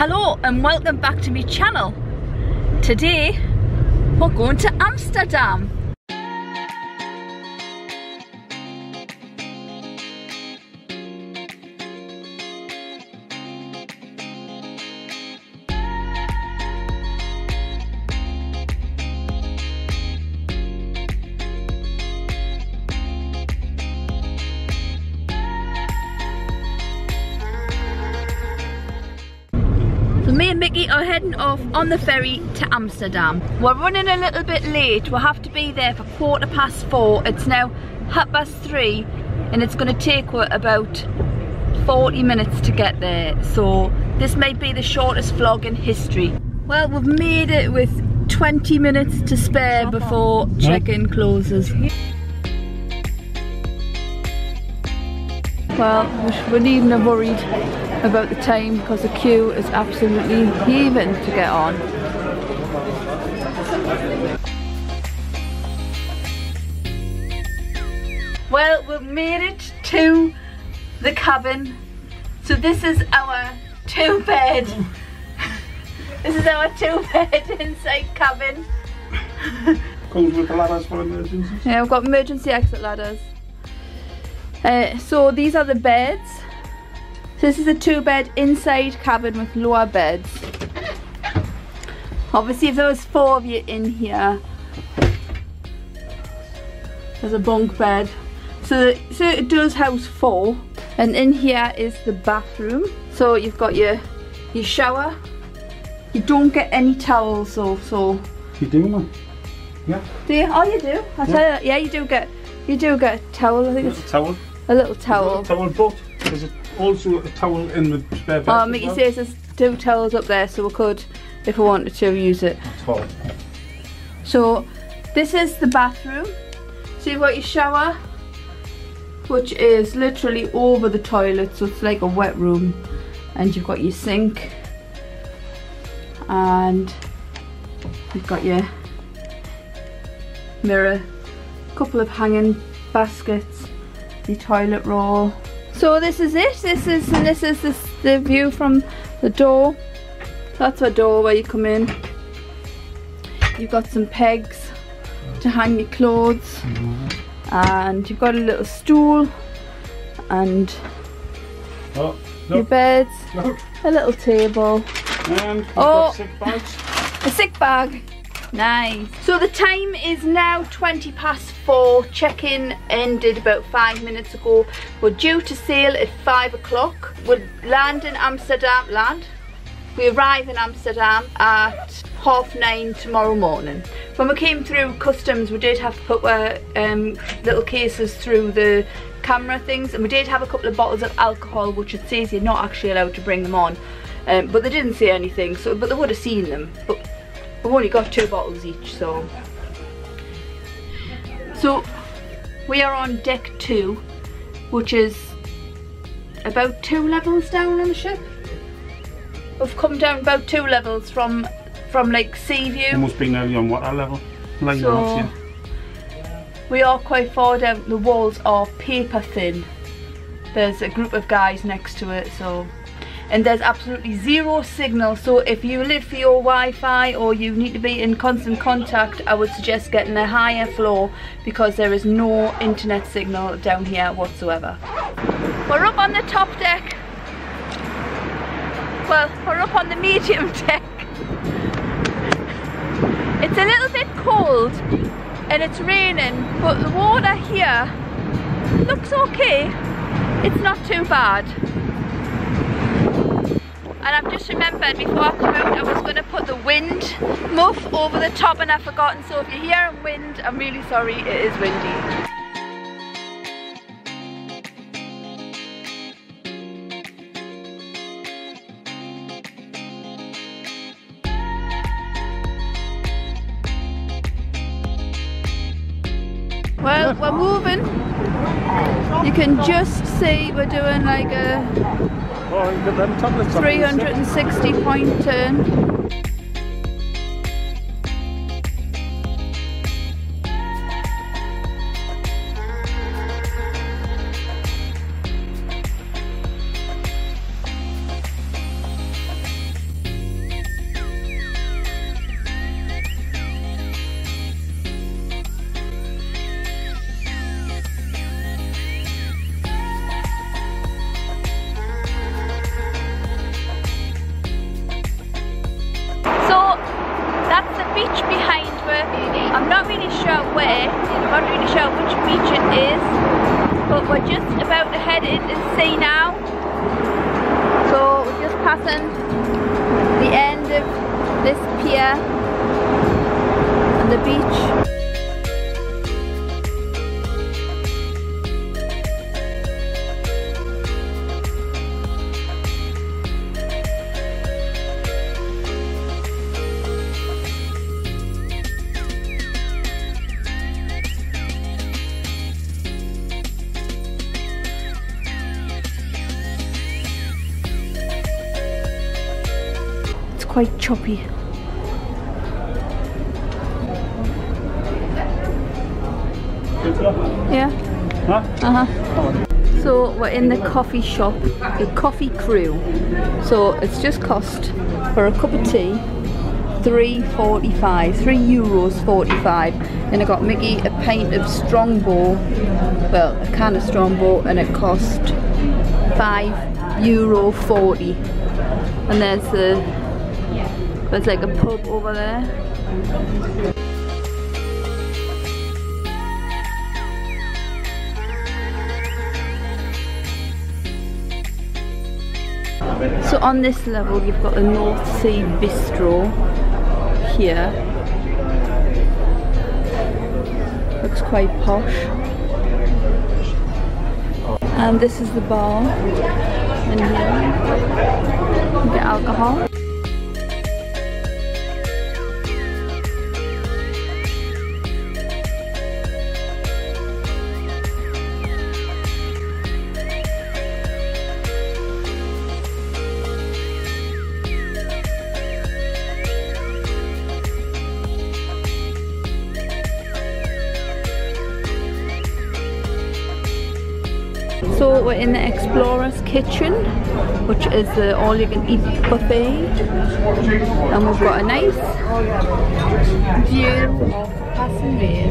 Hello and welcome back to my channel. Today we're going to Amsterdam. So me and Mickey are heading off on the ferry to Amsterdam. We're running a little bit late. We'll have to be there for quarter past four. It's now half past three and it's going to take about 40 minutes to get there. So this may be the shortest vlog in history. Well, we've made it with 20 minutes to spare before check-in closes. Well, we wouldn't even have worried about the time because the queue is absolutely heaving to get on. Well, we've made it to the cabin. So this is our two bed. this is our two bed inside cabin. Comes with the ladders for emergencies. Yeah, we've got emergency exit ladders. Uh, so these are the beds. So this is a two bed inside cabin with lower beds. Obviously if there was four of you in here, there's a bunk bed. So, so it does house four. And in here is the bathroom. So you've got your, your shower. You don't get any towels though, so. You do, man? Yeah. Do you? Oh you do? I tell you, yeah you do get, you do get a towel, I think There's it's a towel. a little towel. Towel, but there's a- also a towel in the spare bed. Oh, um, as Mickey well. says there's two towels up there, so we could, if we wanted to, use it. Towel. So, this is the bathroom. So you've got your shower, which is literally over the toilet, so it's like a wet room. And you've got your sink, and you've got your mirror, a couple of hanging baskets, your toilet roll. So this is it. This is and this is this, the view from the door. That's a door where you come in. You've got some pegs to hang your clothes, mm-hmm. and you've got a little stool, and Oh, your beds, a little table, And Oh. sick bags. a sick bag. Nice. So the time is now 20 past four. Check-in ended about five minutes ago. We're due to sail at five o'clock. We'll land in Amsterdam. Land? We arrive in Amsterdam at half nine tomorrow morning. When we came through customs, we did have to put our um, little cases through the camera things, and we did have a couple of bottles of alcohol, which it says you're not actually allowed to bring them on. Um, but they didn't say anything, so but they would have seen them. But we've only got two bottles each, so. So we are on deck two, which is about two levels down on the ship. We've come down about two levels from from like sea You view. must be nearly on water level. Like so. We are quite far down. The walls are paper thin. There's a group of guys next to it, so and there's absolutely zero signal. So if you live for your Wi-Fi or you need to be in constant contact, I would suggest getting a higher floor because there is no internet signal down here whatsoever. We're up on the top deck. Well, we're up on the medium deck. It's a little bit cold and it's raining, but the water here looks okay. It's not too bad. And I've just remembered before I come out I was going to put the wind muff over the top and I've forgotten so if you hear wind I'm really sorry it is windy. Well, we're moving. You can just see we're doing like a Oh, you got them tablets. up in the sick. 360 point turn. Quite choppy. Yeah? Huh? Uh-huh. So we're in the coffee shop, the Coffee Crew. So it's just cost for a cup of tea 3.45, 3 euros 45 and I got Mickey a pint of Strongbow, well a can of Strongbow and it cost 5 euro 40 and there's the there's like a pub over there. So on this level you've got the North Sea Bistro here. Looks quite posh. And this is the bar in here. You get alcohol. So we're in the Explorer's Kitchen, which is the all-you-can-eat buffet. And we've got a nice view of Passon Bay.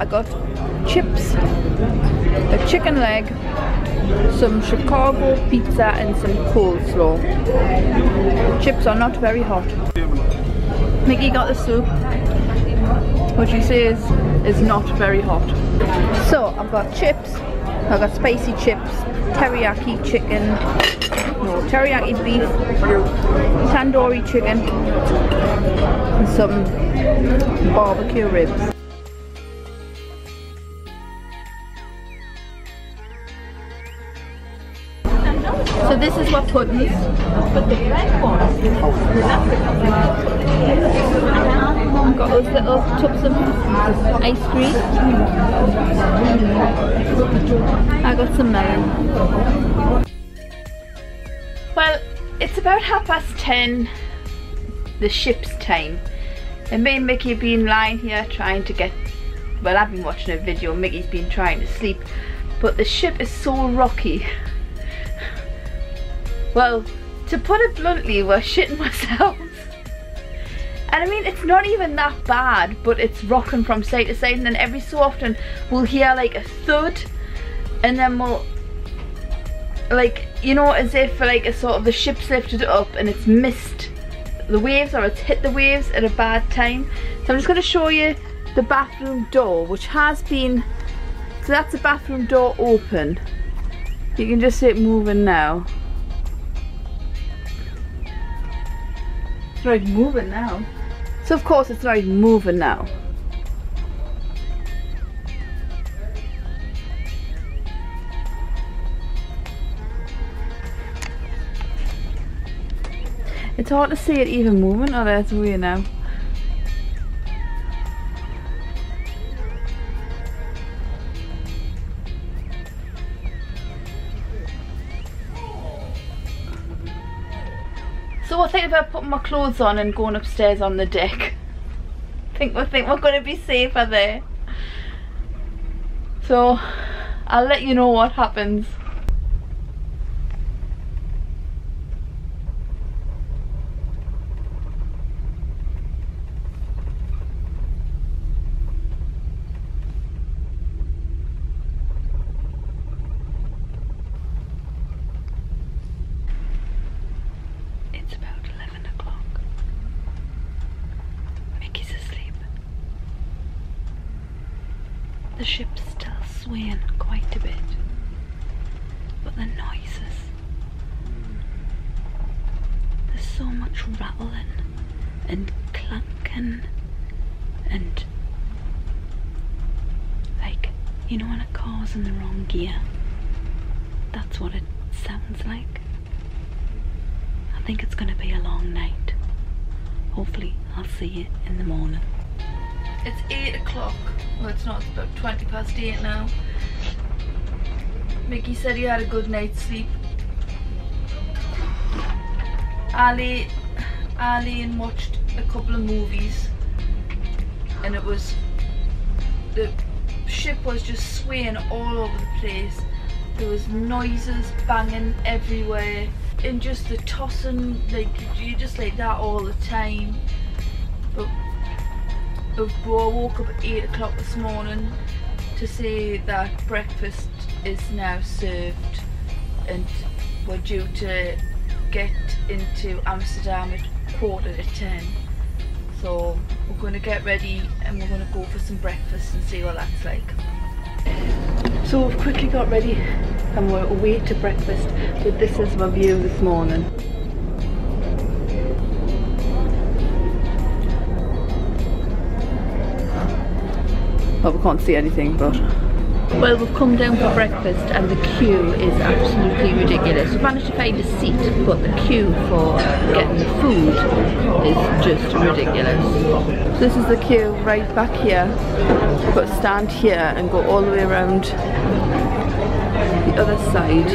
I got chips, a chicken leg, some Chicago pizza and some coleslaw. The chips are not very hot. Mickey got the soup, which he says is not very hot. So I've got chips, I've got spicy chips, teriyaki chicken, no, teriyaki beef, tandoori chicken, and some barbecue ribs. This is what puddings. Got those little tubs of ice cream. I got some melon. Well, it's about half past ten, the ship's time. And me and Mickey have been lying here trying to get, well I've been watching a video, Mickey's been trying to sleep, but the ship is so rocky. Well, to put it bluntly, we're shitting ourselves. And I mean, it's not even that bad, but it's rocking from side to side and then every so often we'll hear like a thud and then we'll like, you know, as if like a sort of the ship's lifted up and it's missed the waves or it's hit the waves at a bad time. So I'm just going to show you the bathroom door, which has been, so that's the bathroom door open. You can just see it moving now. It's not even moving now. So of course it's not even moving now. It's hard to see it even moving. Oh, that's weird now. So I think about putting my clothes on and going upstairs on the deck. I think we think we're gonna be safer there. So I'll let you know what happens. It's about 11 o'clock. Mickey's asleep. The ship's still swaying quite a bit. But the noises. There's so much rattling and clunking and like, you know when a car's in the wrong gear? That's what it sounds like. I think it's going to be a long night. Hopefully, I'll see you in the morning. It's 8 o'clock. Well, it's not, it's about 20 past 8 now. Mickey said he had a good night's sleep. Ali, Ali and watched a couple of movies. And it was, the ship was just swaying all over the place. There was noises banging everywhere and just the tossing like you just like that all the time but, but I woke up at 8 o'clock this morning to say that breakfast is now served and we're due to get into Amsterdam at quarter to 10 so we're going to get ready and we're going to go for some breakfast and see what that's like. So we've quickly got ready and we're away to breakfast but this is my view this morning. Well we can't see anything but well we've come down for breakfast and the queue is absolutely ridiculous. We managed to find a seat but the queue for getting the food is just ridiculous. So this is the queue right back here. We've got to stand here and go all the way around the other side.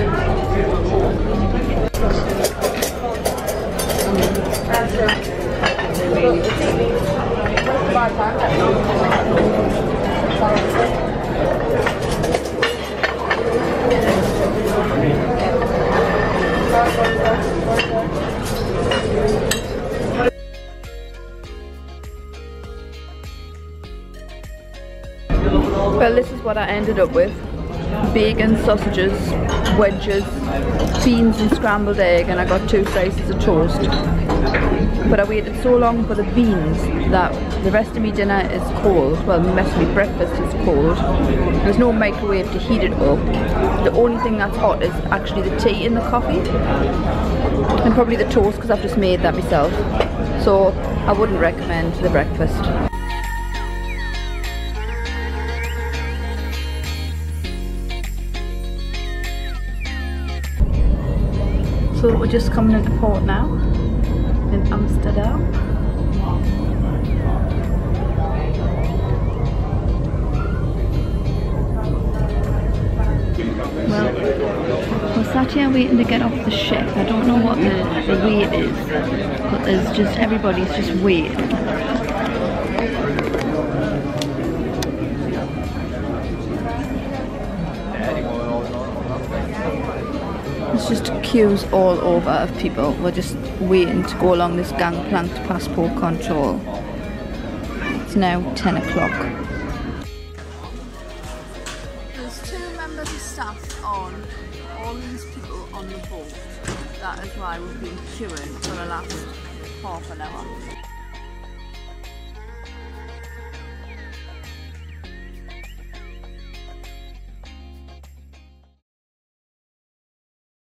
Well, this is what I ended up with bacon, sausages, wedges, beans and scrambled egg and I got two slices of toast. But I waited so long for the beans that the rest of my dinner is cold. Well, the rest of my breakfast is cold. There's no microwave to heat it up. The only thing that's hot is actually the tea and the coffee. And probably the toast because I've just made that myself. So I wouldn't recommend the breakfast. So we're just coming into port now in Amsterdam. Well, we're sat here waiting to get off the ship. I don't know what the, the wait is, but there's just, everybody's just waiting. There's just queues all over of people. We're just waiting to go along this gangplank to passport control. It's now 10 o'clock. There's two members of staff on all these people on the boat. That is why we've been queuing for the last half an hour.